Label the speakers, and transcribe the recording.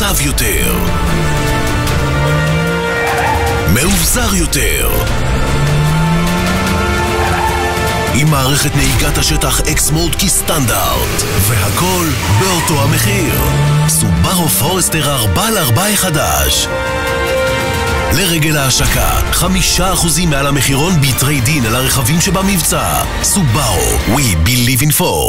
Speaker 1: רחב יותר. מאובזר יותר. עם מערכת נהיגת השטח X-Mode כסטנדרט, והכל באותו המחיר. סובארו פורסטר 4x4 חדש. לרגל ההשקה, חמישה אחוזים מעל המחירון ב trade-in על הרכבים שבמבצע. סובארו, We Believe in 4.